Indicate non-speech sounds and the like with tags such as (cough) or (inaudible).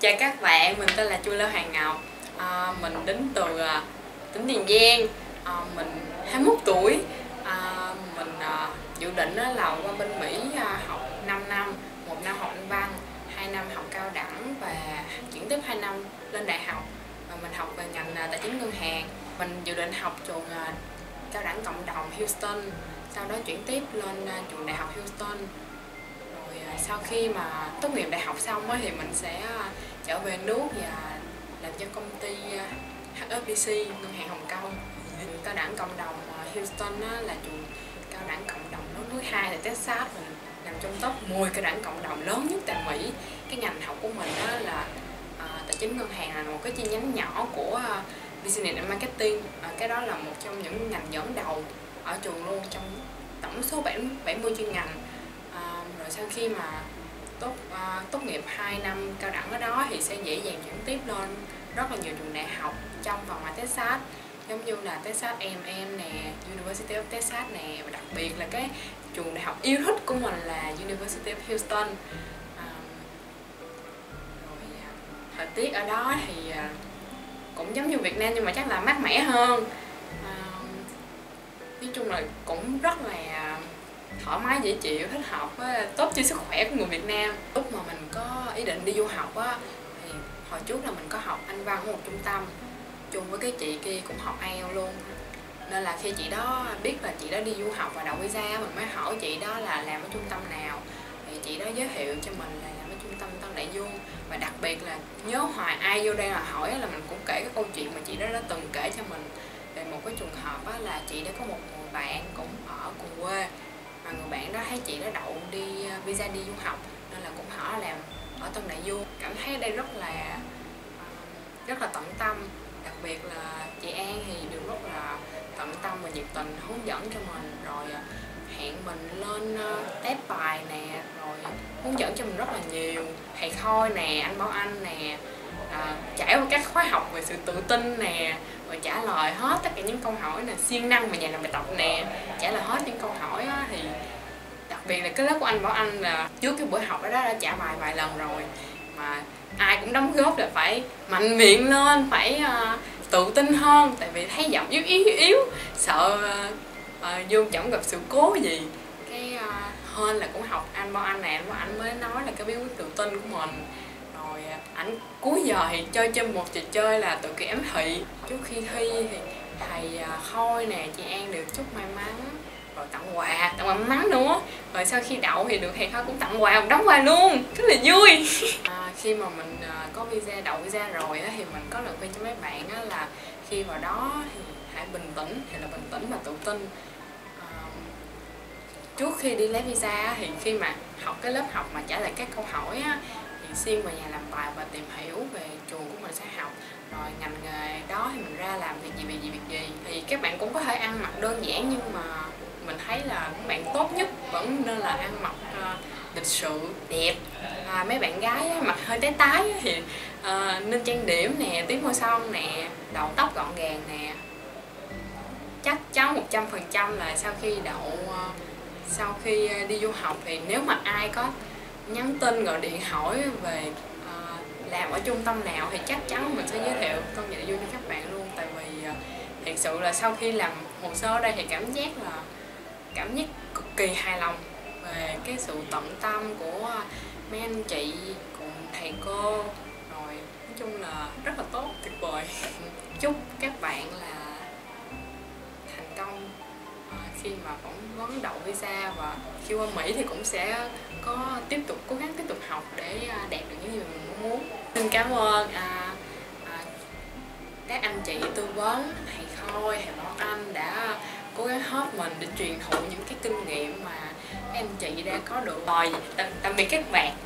Chào các bạn, mình tên là Chu Lê Hoàng Ngọc. À, Mình đến từ à, tỉnh Tiền Giang. À, Mình 21 tuổi. À, Mình à, dự định là qua bên Mỹ à, học 5 năm một năm học anh văn, 2 năm học cao đẳng và chuyển tiếp 2 năm lên đại học. Và mình học về ngành à, tài chính ngân hàng. Mình dự định học trường à, cao đẳng cộng đồng Houston sau đó chuyển tiếp lên à, trường đại học Houston sau khi mà tốt nghiệp đại học xong á, thì mình sẽ à, trở về nước và làm cho công ty à, HSBC ngân hàng Hồng Kông. Cao đẳng cộng đồng à, Houston á, là trường cao đẳng cộng đồng lớn thứ hai tại Texas. Mình nằm trong top 10 cao đẳng cộng đồng lớn nhất tại Mỹ. Cái ngành học của mình đó là à, tài chính ngân hàng là một cái chi nhánh nhỏ của à, Business and Marketing. À, cái đó là một trong những ngành dẫn đầu ở trường luôn trong tổng số 70 chuyên ngành. à, khi mà tốt uh, tốt nghiệp 2 năm cao đẳng ở đó thì sẽ dễ dàng chuyển tiếp lên rất là nhiều trường đại học trong và ngoài Texas. Giống như là Texas A&M nè, University of Texas nè và đặc biệt là cái trường đại học yêu thích của mình là University of Houston. À, rồi ờ, thời tiết ở đó thì cũng giống như Việt Nam nhưng mà chắc là mát mẻ hơn. À, nói chung là cũng rất là thoải mái dễ chịu thích học, tốt cho sức khỏe của người Việt Nam. Lúc mà mình có ý định đi du học á thì hồi trước là mình có học Anh văn ở một trung tâm chung với cái chị kia cũng học IELTS luôn. Nên là khi chị đó biết là chị đó đi du học và đậu visa mình mới hỏi chị đó là làm ở trung tâm nào. Thì chị đó giới thiệu cho mình là làm ở trung tâm Tân Đại Dương. Và đặc biệt là nhớ hoài ai vô đây là hỏi là mình cũng kể cái câu chuyện mà chị đó đã từng kể cho mình về một cái trường hợp á, là chị đã có một người bạn cũng ở cùng quê thấy chị nó đậu đi ờ, visa đi du học nên là cũng hỏi làm ở Tân Đại Dương cảm thấy đây rất là ờ, rất là tận tâm. Đặc biệt là chị An thì đều rất là tận tâm và nhiệt tình hướng dẫn cho mình rồi ờ, hẹn mình lên test bài nè rồi hướng dẫn cho mình rất là nhiều. Thầy Khôi nè anh Bảo Anh nè à, trải qua các khóa học về sự tự tin nè rồi trả lời hết tất cả những câu hỏi là siêng năng về nhà làm bài tập nè trả lời hết những câu hỏi á, thì đặc biệt là cái lớp của anh Bảo Anh là trước cái buổi học đó, đó đã trả bài vài lần rồi. Mà ai cũng đóng góp là phải mạnh miệng lên phải uh, tự tin hơn. Tại vì thấy giọng yếu yếu yếu. Sợ uh, uh, vô chổng gặp sự cố gì. Cái uh, hơn là cũng học anh Bảo Anh này anh Bảo Anh mới nói là cái bí quyết tự tin của mình. Rồi uh, ảnh cuối giờ thì chơi chơi một trò chơi là tự kỷ ám thị. Trước khi thi thì thầy uh, Khôi nè chị An đều chúc may mắn. Rồi tặng quà tặng quà may mắn nữa và sau khi đậu thì được thầy Khôi cũng tặng quà đóng quà luôn. Rất là vui. (laughs) À, khi mà mình à, có visa đậu visa rồi á, thì mình có lời khuyên cho mấy bạn á, là khi vào đó thì hãy bình tĩnh thì là bình tĩnh và tự tin. À, trước khi đi lấy visa á, thì khi mà học cái lớp học mà trả lời các câu hỏi á, thì xuyên vào nhà làm bài và tìm hiểu về trường của mình sẽ học. Rồi ngành nghề đó thì mình ra làm việc gì việc gì việc gì. Thì các bạn cũng có thể ăn mặc đơn giản nhưng mà mình thấy là các bạn tốt nhất vẫn nên là ăn mặc uh, lịch sự đẹp. À, mấy bạn gái á, mặt hơi tái tái á, thì uh, nên trang điểm nè tím môi son nè đầu tóc gọn gàng nè. Chắc chắn một trăm phần trăm là sau khi đậu uh, sau khi đi du học thì nếu mà ai có nhắn tin gọi điện hỏi về uh, làm ở trung tâm nào thì chắc chắn mình sẽ giới thiệu công việc du cho các bạn luôn. Tại vì uh, thật sự là sau khi làm hồ sơ ở đây thì cảm giác là cảm giác cực kỳ hài lòng về cái sự tận tâm của mấy anh chị cùng thầy cô. Rồi nói chung là rất là tốt tuyệt vời. (laughs) Chúc các bạn là thành công. Khi mà phỏng vấn đậu visa và khi qua Mỹ thì cũng sẽ có tiếp tục cố gắng tiếp tục học để à, đạt được những gì mình muốn. Xin cảm ơn à, à, các anh chị tư vấn. Thầy Khôi thầy Bảo Anh đã cố gắng hết mình để truyền thụ những cái kinh nghiệm mà các anh chị đã có được rồi tạm, tạm biệt các bạn.